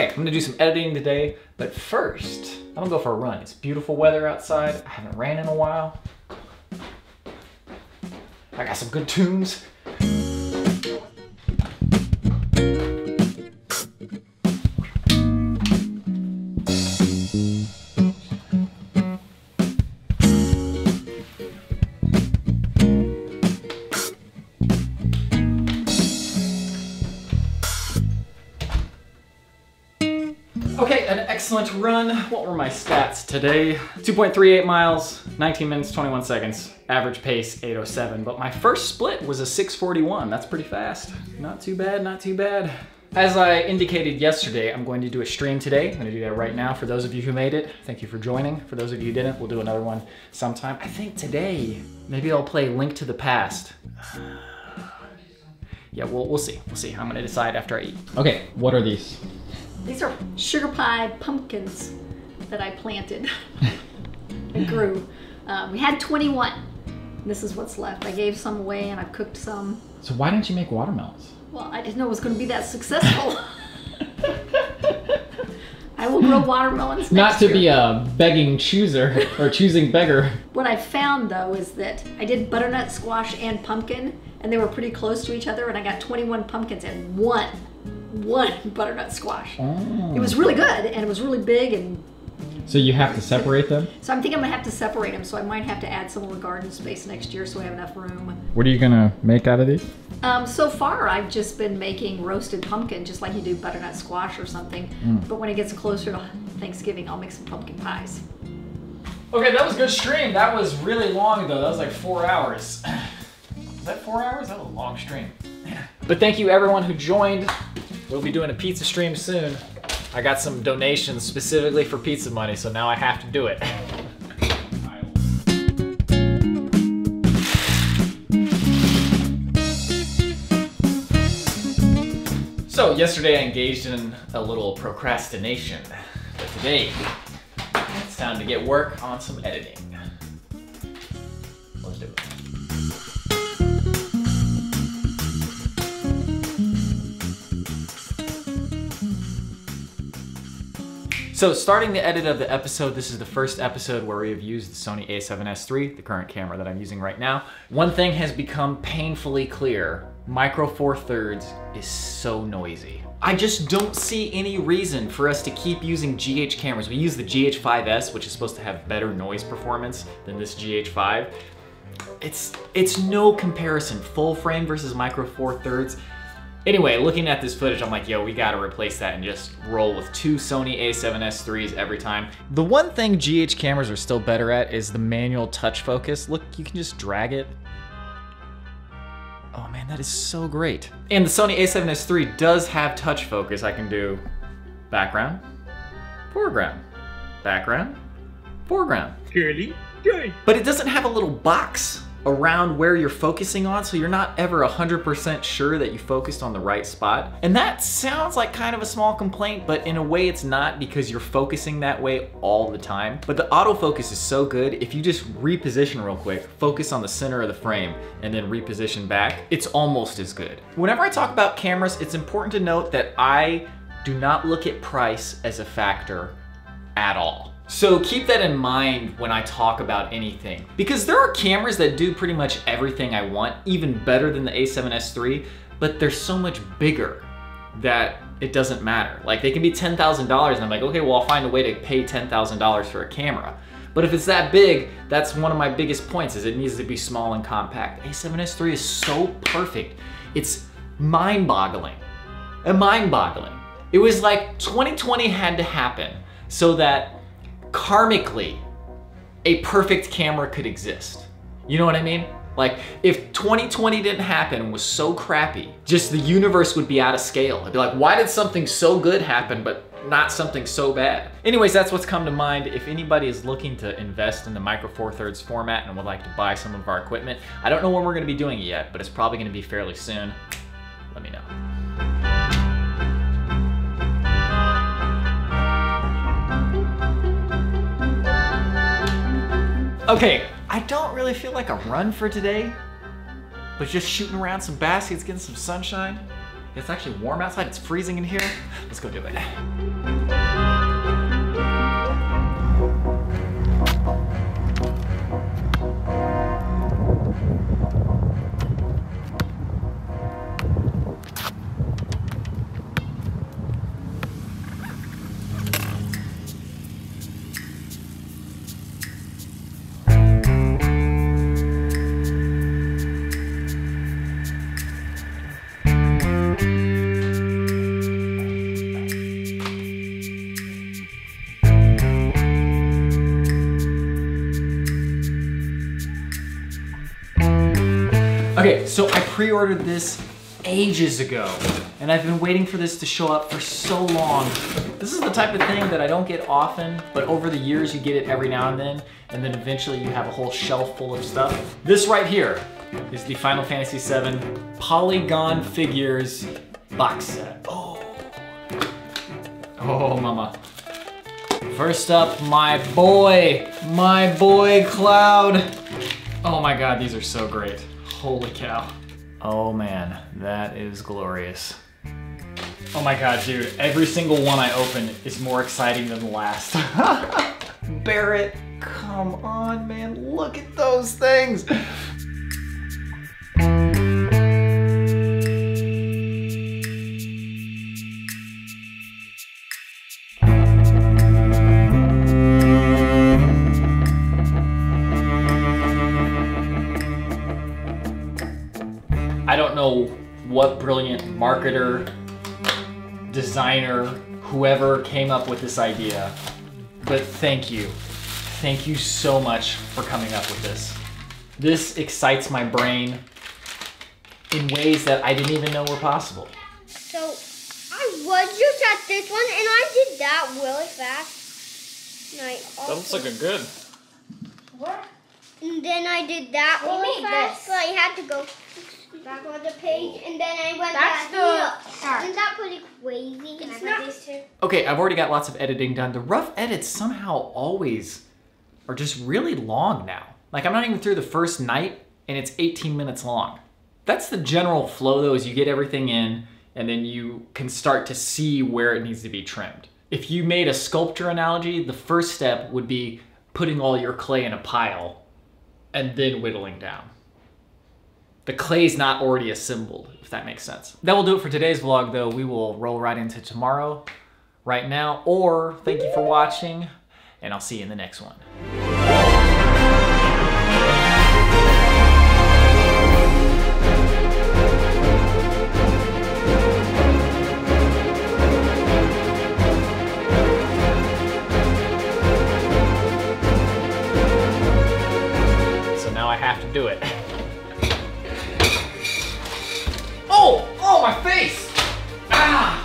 Okay, I'm gonna do some editing today, but first, I'm gonna go for a run. It's beautiful weather outside. I haven't ran in a while. I got some good tunes. Excellent run. What were my stats today? 2.38 miles, 19 minutes, 21 seconds. Average pace, 807. But my first split was a 641. That's pretty fast. Not too bad, not too bad. As I indicated yesterday, I'm going to do a stream today. I'm gonna do that right now. For those of you who made it, thank you for joining. For those of you who didn't, we'll do another one sometime. I think today, maybe I'll play Link to the Past. Yeah, we'll, we'll see. We'll see. I'm gonna decide after I eat. Okay, what are these? These are sugar pie pumpkins that I planted and grew. Um, we had 21. This is what's left. I gave some away and I cooked some. So why didn't you make watermelons? Well, I didn't know it was going to be that successful. I will grow watermelons Not to year. be a begging chooser or choosing beggar. What I found though is that I did butternut squash and pumpkin, and they were pretty close to each other, and I got 21 pumpkins and one, one butternut squash. Oh. It was really good, and it was really big, and So you have to separate them? so I'm thinking I'm gonna have to separate them. So I might have to add some more garden space next year, so I have enough room. What are you gonna make out of these? Um, so far, I've just been making roasted pumpkin, just like you do butternut squash or something. Mm. But when it gets closer to Thanksgiving, I'll make some pumpkin pies. Okay, that was a good stream. That was really long though. That was like four hours. Was that four hours? That was a long stream. But thank you everyone who joined. We'll be doing a pizza stream soon. I got some donations specifically for pizza money, so now I have to do it. So yesterday I engaged in a little procrastination, but today it's time to get work on some editing. So starting the edit of the episode, this is the first episode where we have used the Sony a7S III, the current camera that I'm using right now. One thing has become painfully clear. Micro Four Thirds is so noisy. I just don't see any reason for us to keep using GH cameras. We use the GH5S, which is supposed to have better noise performance than this GH5. It's, it's no comparison. Full frame versus Micro Four Thirds. Anyway, looking at this footage, I'm like, yo, we gotta replace that and just roll with two Sony a7S3s every time. The one thing GH cameras are still better at is the manual touch focus. Look, you can just drag it. Oh man, that is so great. And the Sony a7S III does have touch focus. I can do background, foreground, background, foreground. Curly, good. But it doesn't have a little box around where you're focusing on, so you're not ever 100% sure that you focused on the right spot. And that sounds like kind of a small complaint, but in a way it's not because you're focusing that way all the time. But the autofocus is so good, if you just reposition real quick, focus on the center of the frame, and then reposition back, it's almost as good. Whenever I talk about cameras, it's important to note that I do not look at price as a factor at all. So keep that in mind when I talk about anything. Because there are cameras that do pretty much everything I want, even better than the a7S III, but they're so much bigger that it doesn't matter. Like they can be $10,000 and I'm like, okay, well I'll find a way to pay $10,000 for a camera. But if it's that big, that's one of my biggest points is it needs to be small and compact. A7S III is so perfect. It's mind-boggling. And mind-boggling. It was like 2020 had to happen so that karmically a perfect camera could exist. You know what I mean? Like if 2020 didn't happen and was so crappy, just the universe would be out of scale. It'd be like, why did something so good happen but not something so bad? Anyways, that's what's come to mind. If anybody is looking to invest in the Micro Four Thirds format and would like to buy some of our equipment, I don't know when we're gonna be doing it yet, but it's probably gonna be fairly soon. Let me know. Okay, I don't really feel like a run for today, but just shooting around some baskets, getting some sunshine. It's actually warm outside. It's freezing in here. Let's go do it. Okay, so I pre-ordered this ages ago, and I've been waiting for this to show up for so long. This is the type of thing that I don't get often, but over the years you get it every now and then, and then eventually you have a whole shelf full of stuff. This right here is the Final Fantasy VII Polygon Figures box set. Oh, oh mama. First up, my boy, my boy Cloud. Oh my god, these are so great. Holy cow. Oh man, that is glorious. Oh my god, dude, every single one I open is more exciting than the last. Barret, come on, man, look at those things. What brilliant marketer, designer, whoever came up with this idea, but thank you. Thank you so much for coming up with this. This excites my brain in ways that I didn't even know were possible. So I was just at this one and I did that really fast. And I also, a good. What? And then I did that We really fast, this. so I had to go back on the page and then I went That's back the here. start. Isn't that pretty crazy? Can I It's put not- these two? Okay, I've already got lots of editing done. The rough edits somehow always are just really long now. Like I'm not even through the first night and it's 18 minutes long. That's the general flow though, is you get everything in and then you can start to see where it needs to be trimmed. If you made a sculpture analogy, the first step would be putting all your clay in a pile and then whittling down. The clay's not already assembled, if that makes sense. That will do it for today's vlog, though. We will roll right into tomorrow, right now, or thank you for watching, and I'll see you in the next one. So now I have to do it. My face! Ah!